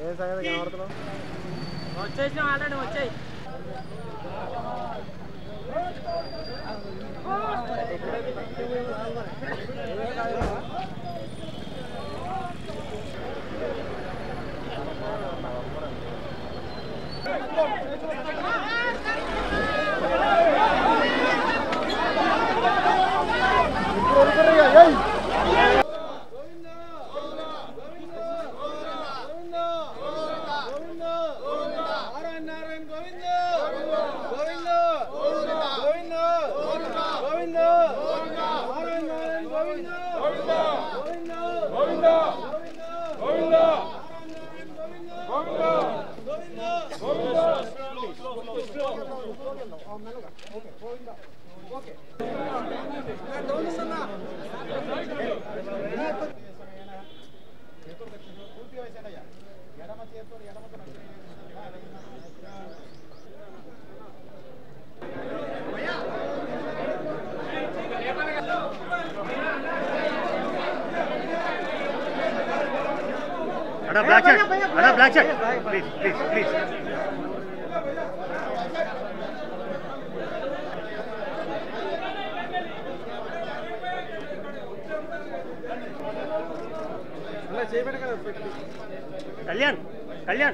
ఏం సంగతి కనబడుతున్నావు వచ్చేసినాం ఆల్రెడీ వచ్చాయి అడా Ada black shirt, ada black shirt. Please, please, please. kalian kalian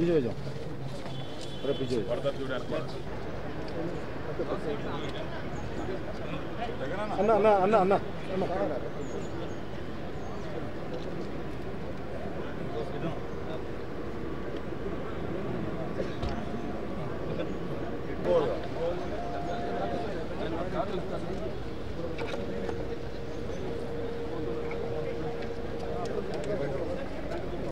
빚어야죠. 그래 빚어야죠. 안나 안나 안나 안나.